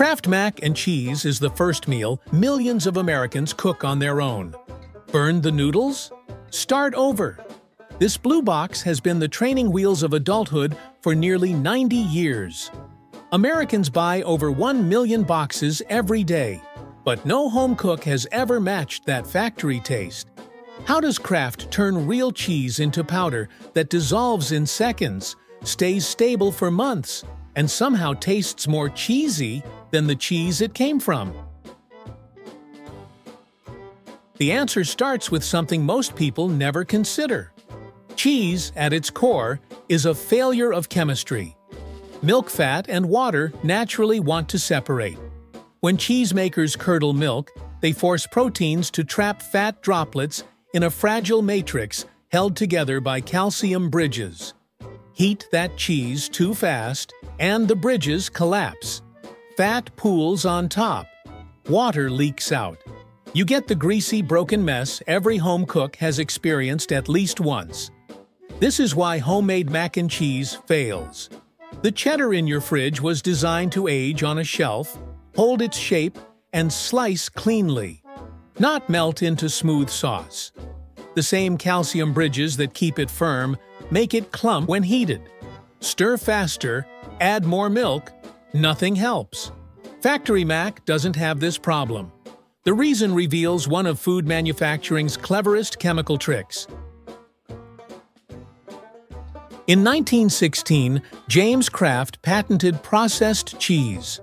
Kraft mac and cheese is the first meal millions of Americans cook on their own. Burn the noodles? Start over. This blue box has been the training wheels of adulthood for nearly 90 years. Americans buy over 1 million boxes every day, but no home cook has ever matched that factory taste. How does Kraft turn real cheese into powder that dissolves in seconds, stays stable for months, and somehow tastes more cheesy than the cheese it came from? The answer starts with something most people never consider. Cheese, at its core, is a failure of chemistry. Milk fat and water naturally want to separate. When cheesemakers curdle milk, they force proteins to trap fat droplets in a fragile matrix held together by calcium bridges. Heat that cheese too fast, and the bridges collapse. Fat pools on top. Water leaks out. You get the greasy, broken mess every home cook has experienced at least once. This is why homemade mac and cheese fails. The cheddar in your fridge was designed to age on a shelf, hold its shape, and slice cleanly, not melt into smooth sauce. The same calcium bridges that keep it firm make it clump when heated. Stir faster, add more milk, nothing helps. Factory Mac doesn't have this problem. The reason reveals one of food manufacturing's cleverest chemical tricks. In 1916, James Kraft patented processed cheese.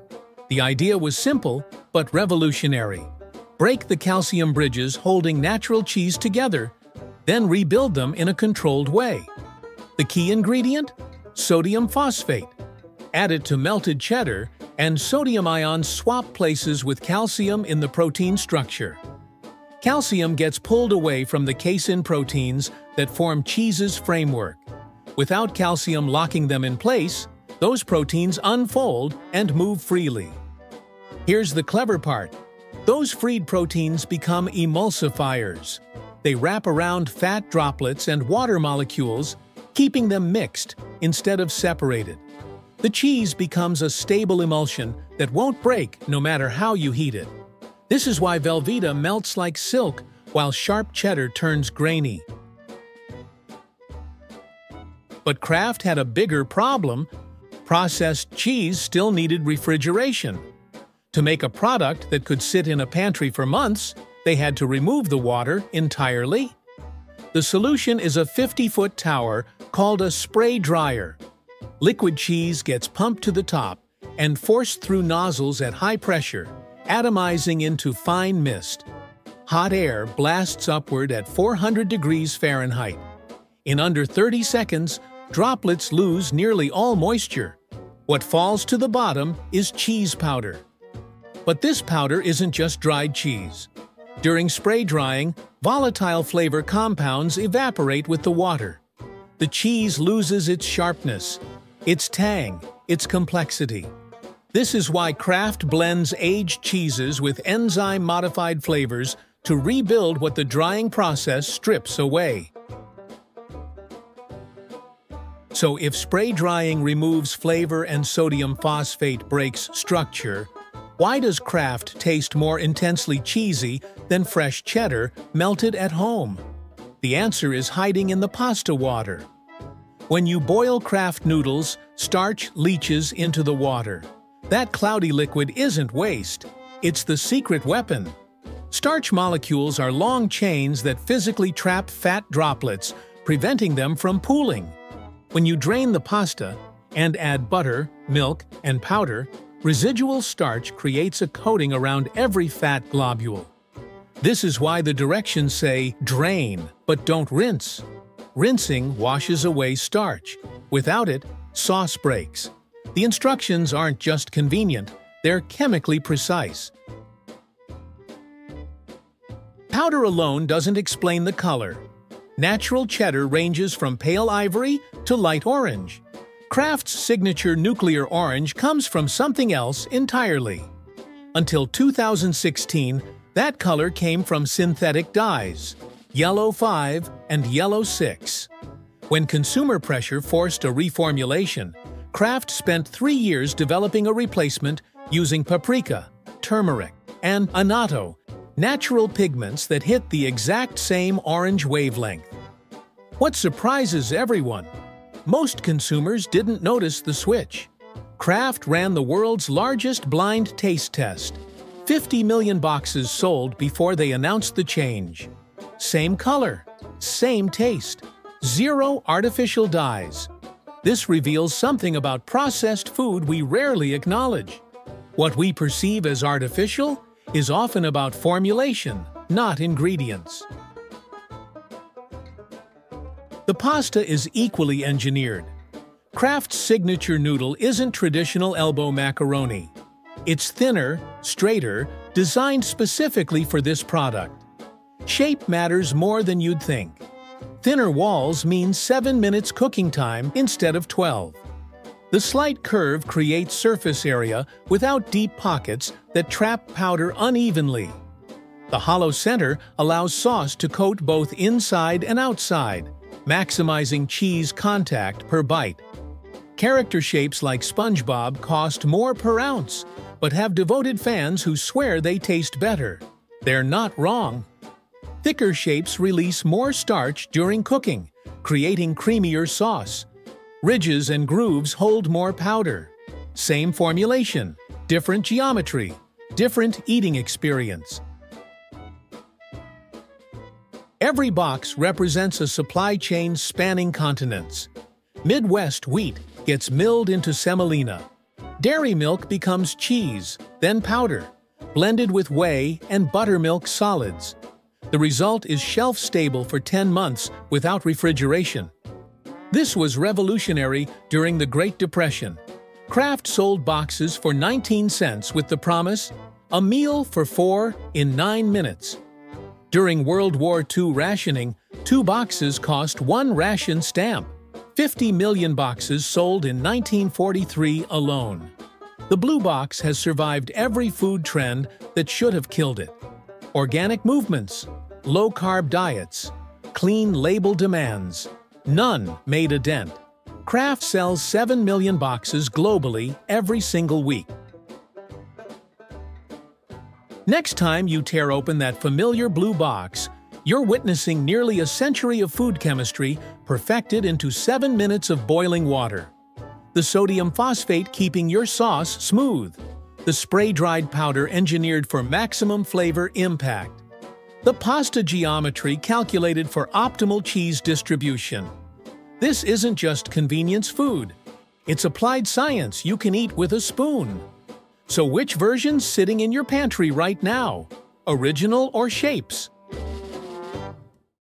The idea was simple, but revolutionary. Break the calcium bridges holding natural cheese together, then rebuild them in a controlled way. The key ingredient? Sodium phosphate. Add it to melted cheddar, and sodium ions swap places with calcium in the protein structure. Calcium gets pulled away from the casein proteins that form cheese's framework. Without calcium locking them in place, those proteins unfold and move freely. Here's the clever part. Those freed proteins become emulsifiers. They wrap around fat droplets and water molecules, keeping them mixed instead of separated. The cheese becomes a stable emulsion that won't break no matter how you heat it. This is why Velveeta melts like silk while sharp cheddar turns grainy. But Kraft had a bigger problem. Processed cheese still needed refrigeration. To make a product that could sit in a pantry for months, they had to remove the water entirely. The solution is a 50-foot tower called a spray dryer. Liquid cheese gets pumped to the top and forced through nozzles at high pressure, atomizing into fine mist. Hot air blasts upward at 400 degrees Fahrenheit. In under 30 seconds, droplets lose nearly all moisture. What falls to the bottom is cheese powder. But this powder isn't just dried cheese. During spray drying, volatile flavor compounds evaporate with the water. The cheese loses its sharpness, its tang, its complexity. This is why Kraft blends aged cheeses with enzyme-modified flavors to rebuild what the drying process strips away. So if spray drying removes flavor and sodium phosphate breaks structure, why does Kraft taste more intensely cheesy than fresh cheddar melted at home? The answer is hiding in the pasta water. When you boil Kraft noodles, starch leaches into the water. That cloudy liquid isn't waste, it's the secret weapon. Starch molecules are long chains that physically trap fat droplets, preventing them from pooling. When you drain the pasta and add butter, milk, and powder, residual starch creates a coating around every fat globule. This is why the directions say drain, but don't rinse. Rinsing washes away starch. Without it, sauce breaks. The instructions aren't just convenient, they're chemically precise. Powder alone doesn't explain the color. Natural cheddar ranges from pale ivory to light orange. Kraft's signature nuclear orange comes from something else entirely. Until 2016, that color came from synthetic dyes, Yellow 5 and Yellow 6. When consumer pressure forced a reformulation, Kraft spent three years developing a replacement using paprika, turmeric, and annatto, natural pigments that hit the exact same orange wavelength. What surprises everyone? Most consumers didn't notice the switch. Kraft ran the world's largest blind taste test. 50 million boxes sold before they announced the change. Same color, same taste, zero artificial dyes. This reveals something about processed food we rarely acknowledge. What we perceive as artificial is often about formulation, not ingredients. The pasta is equally engineered. Kraft's signature noodle isn't traditional elbow macaroni. It's thinner, straighter, designed specifically for this product. Shape matters more than you'd think. Thinner walls mean 7 minutes cooking time instead of 12. The slight curve creates surface area without deep pockets that trap powder unevenly. The hollow center allows sauce to coat both inside and outside, maximizing cheese contact per bite. Character shapes like SpongeBob cost more per ounce, but have devoted fans who swear they taste better. They're not wrong. Thicker shapes release more starch during cooking, creating creamier sauce. Ridges and grooves hold more powder. Same formulation, different geometry, different eating experience. Every box represents a supply chain spanning continents. Midwest wheat gets milled into semolina. Dairy milk becomes cheese, then powder, blended with whey and buttermilk solids. The result is shelf-stable for 10 months without refrigeration. This was revolutionary during the Great Depression. Kraft sold boxes for 19 cents with the promise, a meal for four in nine minutes. During World War II rationing, two boxes cost one ration stamp. 50 million boxes sold in 1943 alone. The blue box has survived every food trend that should have killed it. Organic movements, low-carb diets, clean label demands. None made a dent. Kraft sells 7 million boxes globally every single week. Next time you tear open that familiar blue box, you're witnessing nearly a century of food chemistry perfected into 7 minutes of boiling water. The sodium phosphate keeping your sauce smooth. The spray-dried powder engineered for maximum flavor impact. The pasta geometry calculated for optimal cheese distribution. This isn't just convenience food. It's applied science you can eat with a spoon. So which version's sitting in your pantry right now? Original or shapes?